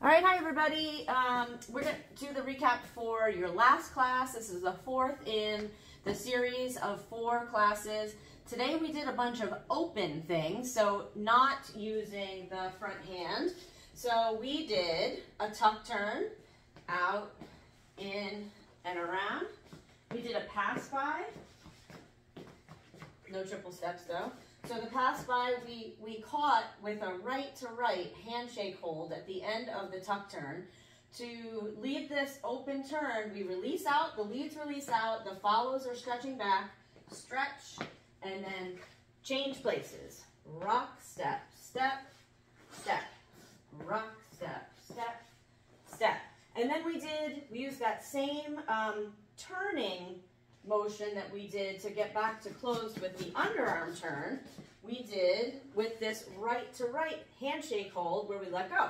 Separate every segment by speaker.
Speaker 1: All right, hi everybody. Um, we're going to do the recap for your last class. This is the fourth in the series of four classes. Today we did a bunch of open things, so not using the front hand. So we did a tuck turn, out, in, and around. We did a pass by. No triple steps though. So the pass by, we, we caught with a right to right handshake hold at the end of the tuck turn. To lead this open turn, we release out, the leads release out, the follows are stretching back, stretch, and then change places. Rock, step, step, step, rock, step, step, step. And then we did, we used that same um, turning motion that we did to get back to closed with the underarm turn, we did with this right to right handshake hold where we let go.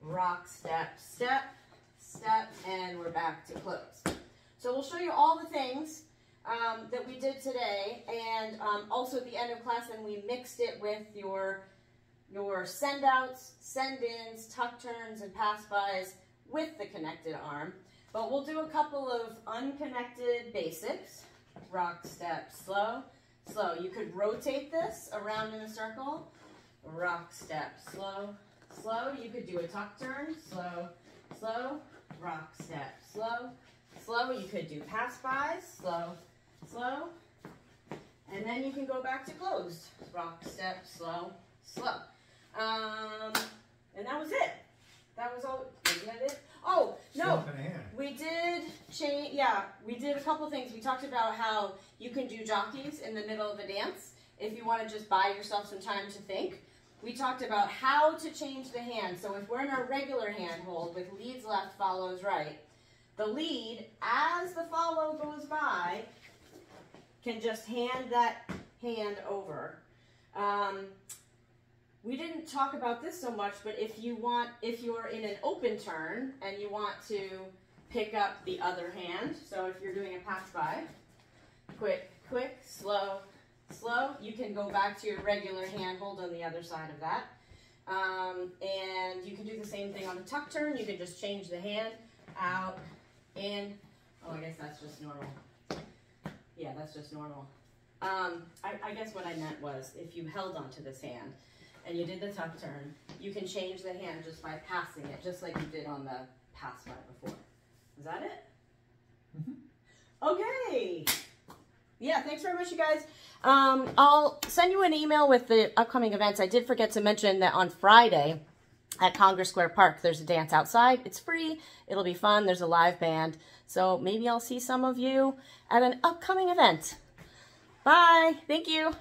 Speaker 1: Rock, step, step, step, and we're back to close. So we'll show you all the things um, that we did today, and um, also at the end of class, then we mixed it with your, your send outs, send ins, tuck turns, and pass bys with the connected arm. But we'll do a couple of unconnected basics. Rock, step, slow, slow. You could rotate this around in a circle. Rock, step, slow, slow. You could do a tuck turn, slow, slow. Rock, step, slow, slow. You could do pass bys, slow, slow. And then you can go back to closed. Rock, step, slow, slow. Um, and that was it. That was all, wasn't that it? Oh, no, we did change, yeah, we did a couple things. We talked about how you can do jockeys in the middle of a dance if you want to just buy yourself some time to think. We talked about how to change the hand. So if we're in a regular hand hold with leads left, follows right, the lead, as the follow goes by, can just hand that hand over. Um, we didn't talk about this so much, but if you want, if you're in an open turn and you want to pick up the other hand, so if you're doing a pass by, quick, quick, slow, slow, you can go back to your regular hand hold on the other side of that. Um, and you can do the same thing on the tuck turn. You can just change the hand out, in. Oh, I guess that's just normal. Yeah, that's just normal. Um, I, I guess what I meant was if you held onto this hand, and you did the tuck turn, you can change the hand just by passing it, just like you did on the pass by before. Is that it? Mm -hmm. Okay. Yeah, thanks very much, you guys. Um, I'll send you an email with the upcoming events. I did forget to mention that on Friday at Congress Square Park, there's a dance outside. It's free. It'll be fun. There's a live band. So maybe I'll see some of you at an upcoming event. Bye. Thank you.